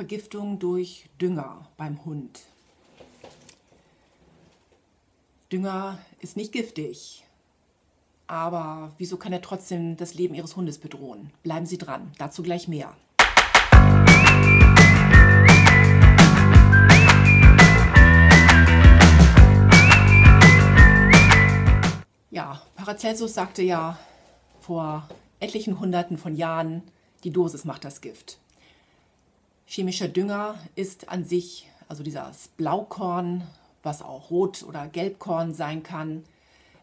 Vergiftung durch Dünger beim Hund. Dünger ist nicht giftig, aber wieso kann er trotzdem das Leben Ihres Hundes bedrohen? Bleiben Sie dran, dazu gleich mehr. Ja, Paracelsus sagte ja vor etlichen Hunderten von Jahren, die Dosis macht das Gift. Chemischer Dünger ist an sich, also dieses Blaukorn, was auch Rot- oder Gelbkorn sein kann,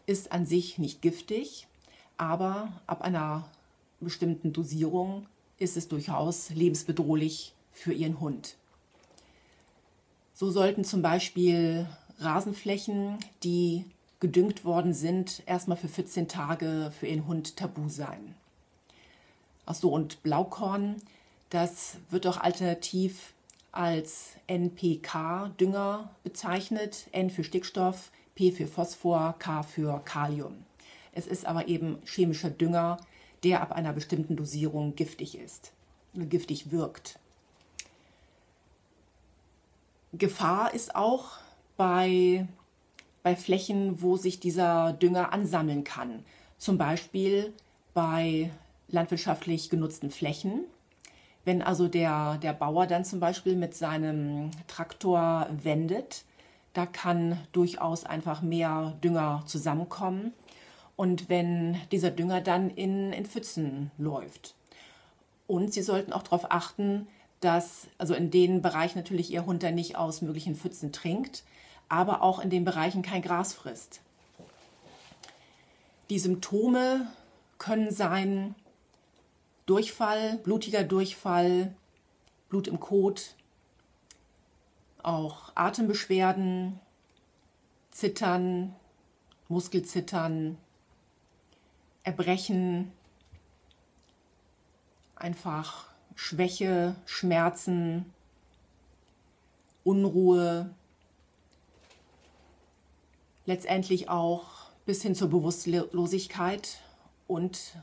ist an sich nicht giftig, aber ab einer bestimmten Dosierung ist es durchaus lebensbedrohlich für Ihren Hund. So sollten zum Beispiel Rasenflächen, die gedüngt worden sind, erstmal für 14 Tage für Ihren Hund tabu sein. Achso, und Blaukorn, das wird auch alternativ als NPK-Dünger bezeichnet. N für Stickstoff, P für Phosphor, K für Kalium. Es ist aber eben chemischer Dünger, der ab einer bestimmten Dosierung giftig ist, giftig wirkt. Gefahr ist auch bei, bei Flächen, wo sich dieser Dünger ansammeln kann. Zum Beispiel bei landwirtschaftlich genutzten Flächen. Wenn also der, der Bauer dann zum Beispiel mit seinem Traktor wendet, da kann durchaus einfach mehr Dünger zusammenkommen. Und wenn dieser Dünger dann in, in Pfützen läuft. Und Sie sollten auch darauf achten, dass, also in den Bereichen natürlich Ihr Hund dann nicht aus möglichen Pfützen trinkt, aber auch in den Bereichen kein Gras frisst. Die Symptome können sein Durchfall, blutiger Durchfall, Blut im Kot, auch Atembeschwerden, Zittern, Muskelzittern, Erbrechen, einfach Schwäche, Schmerzen, Unruhe, letztendlich auch bis hin zur Bewusstlosigkeit und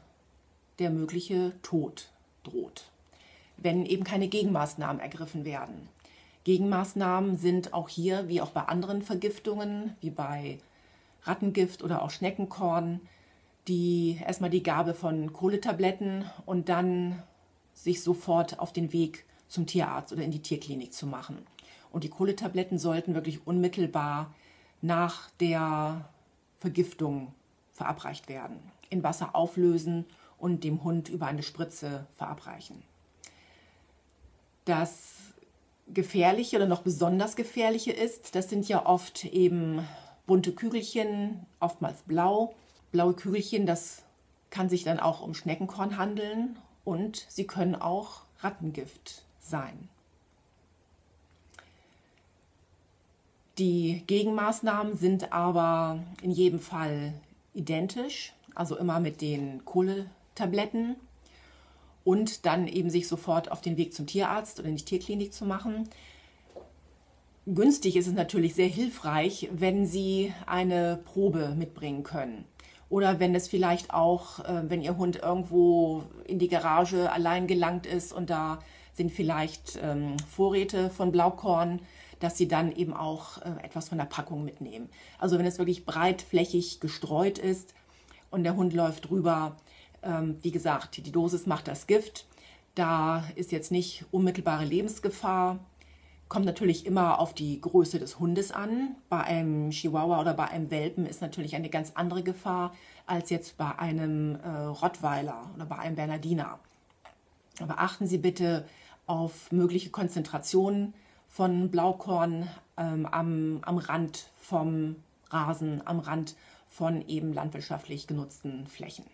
der mögliche Tod droht, wenn eben keine Gegenmaßnahmen ergriffen werden. Gegenmaßnahmen sind auch hier, wie auch bei anderen Vergiftungen, wie bei Rattengift oder auch Schneckenkorn, die erstmal die Gabe von Kohletabletten und dann sich sofort auf den Weg zum Tierarzt oder in die Tierklinik zu machen. Und die Kohletabletten sollten wirklich unmittelbar nach der Vergiftung verabreicht werden, in Wasser auflösen und dem Hund über eine Spritze verabreichen. Das Gefährliche oder noch besonders Gefährliche ist, das sind ja oft eben bunte Kügelchen, oftmals blau. Blaue Kügelchen, das kann sich dann auch um Schneckenkorn handeln und sie können auch Rattengift sein. Die Gegenmaßnahmen sind aber in jedem Fall identisch, also immer mit den Kohle Tabletten und dann eben sich sofort auf den Weg zum Tierarzt oder in die Tierklinik zu machen. Günstig ist es natürlich sehr hilfreich, wenn Sie eine Probe mitbringen können. Oder wenn es vielleicht auch, äh, wenn Ihr Hund irgendwo in die Garage allein gelangt ist und da sind vielleicht ähm, Vorräte von Blaukorn, dass Sie dann eben auch äh, etwas von der Packung mitnehmen. Also wenn es wirklich breitflächig gestreut ist und der Hund läuft drüber, ähm, wie gesagt, die Dosis macht das Gift. Da ist jetzt nicht unmittelbare Lebensgefahr. Kommt natürlich immer auf die Größe des Hundes an. Bei einem Chihuahua oder bei einem Welpen ist natürlich eine ganz andere Gefahr als jetzt bei einem äh, Rottweiler oder bei einem Bernardiner. Aber achten Sie bitte auf mögliche Konzentrationen von Blaukorn ähm, am, am Rand vom Rasen, am Rand von eben landwirtschaftlich genutzten Flächen.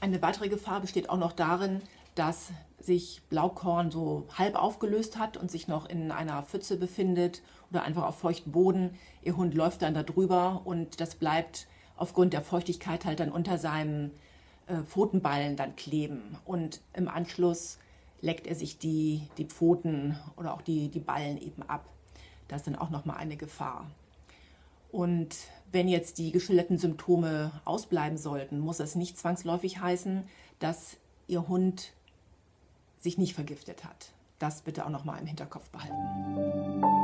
Eine weitere Gefahr besteht auch noch darin, dass sich Blaukorn so halb aufgelöst hat und sich noch in einer Pfütze befindet oder einfach auf feuchtem Boden. Ihr Hund läuft dann da drüber und das bleibt aufgrund der Feuchtigkeit halt dann unter seinem äh, Pfotenballen dann kleben. Und im Anschluss leckt er sich die, die Pfoten oder auch die, die Ballen eben ab. Das ist dann auch nochmal eine Gefahr. Und wenn jetzt die geschilderten Symptome ausbleiben sollten, muss es nicht zwangsläufig heißen, dass Ihr Hund sich nicht vergiftet hat. das bitte auch noch mal im Hinterkopf behalten.